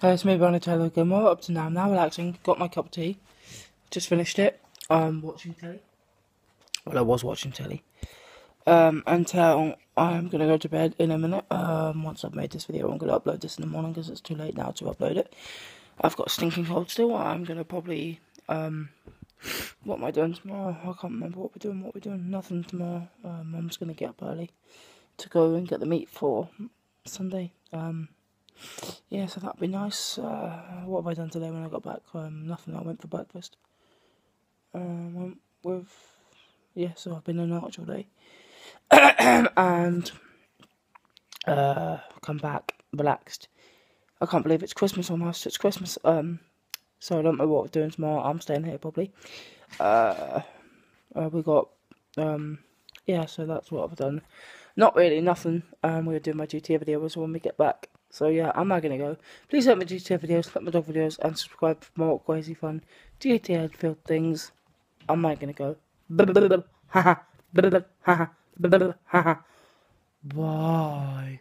Hey, it's me, Brandon Taylor. Well, up to now, I'm now relaxing. Got my cup of tea. Just finished it. I'm watching telly. Well, I was watching telly. Um, until I'm gonna go to bed in a minute. Um, once I've made this video, I'm gonna upload this in the morning because it's too late now to upload it. I've got a stinking cold still. I'm gonna probably um, what am I doing tomorrow? I can't remember what we're doing. What we're doing? Nothing tomorrow. Uh, Mum's gonna get up early to go and get the meat for Sunday. Um yeah, so that'd be nice. Uh, what have I done today when I got back? Um, nothing. I went for breakfast. Um, went with yeah. So I've been in Arch all day, and uh, come back relaxed. I can't believe it's Christmas almost. It's Christmas. Um, so I don't know what we're doing tomorrow. I'm staying here probably. Uh, uh we got um, yeah. So that's what I've done. Not really nothing. Um, we're doing my GTA video as well when we get back. So yeah, I'm not gonna go. Please like my GTA videos, like my dog videos, and subscribe for more crazy fun GTA filled things. I'm not gonna go. Bye.